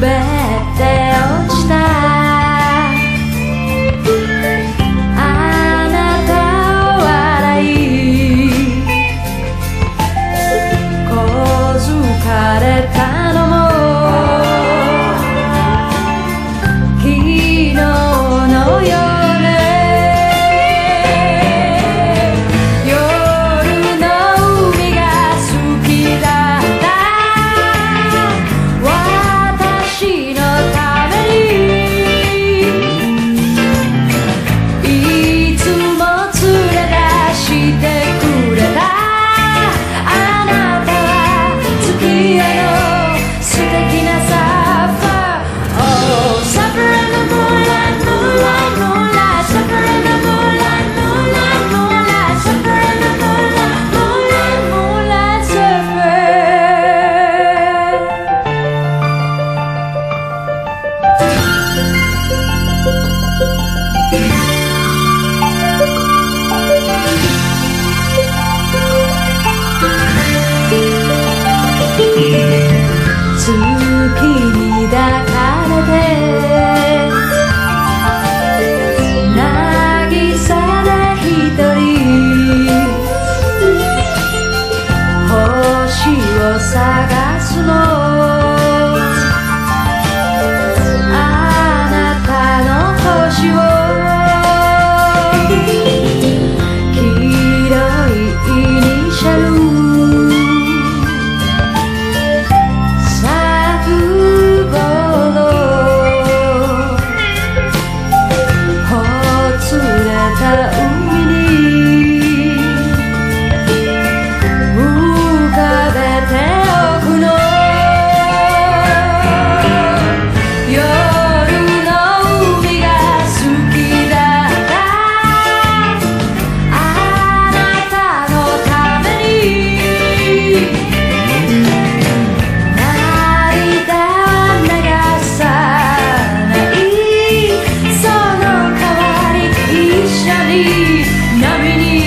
bad. 探すの。あなたの星を。いイニシャル。波に